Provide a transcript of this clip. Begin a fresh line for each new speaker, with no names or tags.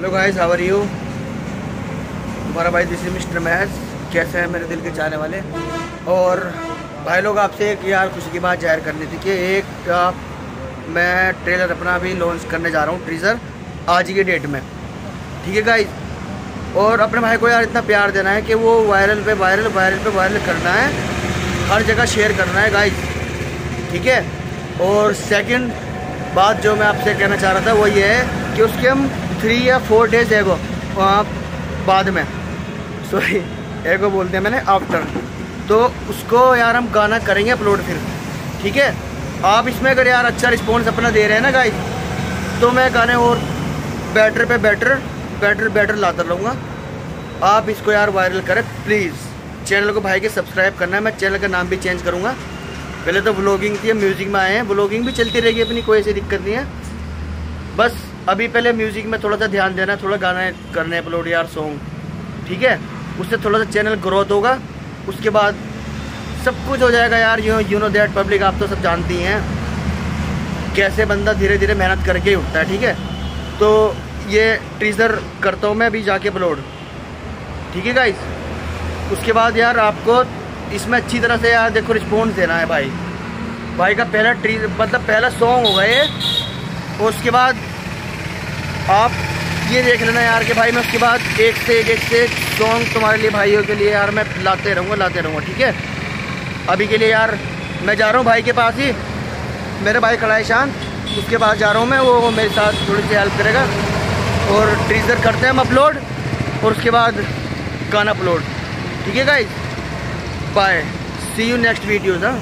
Hello guys how are you हमारा भाई this is mister match कैसे हैं मेरे दिल के चाहने वाले? और भाई लोग आपसे एक यार खुशी की बात ज़ाहिर करनी थी कि एक मैं ट्रेलर अपना अभी लॉन्च करने जा रहा हूँ ट्रीज़र आज की डेट में। ठीक है गाइस और अपने भाई को यार इतना प्यार देना है कि वो वायरल पे वायरल वायरल पे वायरल करना है, हर जगह शेयर करना है गाइस ठीक है? और सेकंड बात जो मैं आपसे कहना चाह रहा था वो ये है कि उसके हम थ्री या फोर डेज़ एगो बाद में। सॉरी एगो बोलते हैं मैंने आफ्टर तो उसको यार हम गाना करेंगे अपलोड फिर, ठीक है? आप इसमें अगर यार अच्छा रिस्पॉन्स अपना दे रहे हैं ना गाइस तो मैं गाने और बेटर पे बेटर बेटर बेटर लाता रहूँगा। आप इसको यार वायरल करें प्लीज़ चैनल को भाई के सब्सक्राइब करना है, मैं चैनल का नाम भी चेंज करूँगा। पहले तो व्लॉगिंग थी म्यूज़िक में आए हैं। व्लॉगिंग भी चलती रहेगी अपनी, कोई ऐसी दिक्कत नहीं है। बस। अभी पहले म्यूज़िक में थोड़ा सा ध्यान देना थोड़ा गाना करने अपलोड यार सॉन्ग ठीक है? उससे थोड़ा सा चैनल ग्रोथ होगा, उसके बाद सब कुछ हो जाएगा यार you you know that public आप तो सब जानती हैं, कैसे बंदा धीरे धीरे मेहनत करके उठता है, ठीक है? तो ये ट्रीजर करता हूँ मैं अभी जाके अपलोड ठीक है गाइस उसके बाद यार आपको इसमें अच्छी तरह से यार देखो रिस्पॉन्स देना है भाई। भाई का पहला ट्री मतलब पहला सॉन्ग होगा ये, और उसके बाद आप ये देख लेना यार कि भाई मैं उसके बाद एक से एक एक से एक सॉन्ग तुम्हारे लिए भाइयों के लिए यार मैं लाते रहूँगा लाते रहूँगा, ठीक है? अभी के लिए यार मैं जा रहा हूँ भाई के पास ही। मेरे भाई खड़ा है शांत उसके पास जा रहा हूँ मैं, वो मेरे साथ थोड़ी सी हेल्प करेगा और ट्रीजर करते हैं हम अपलोड और उसके बाद गाना अपलोड ठीक है guys bye see you next videos हाँ?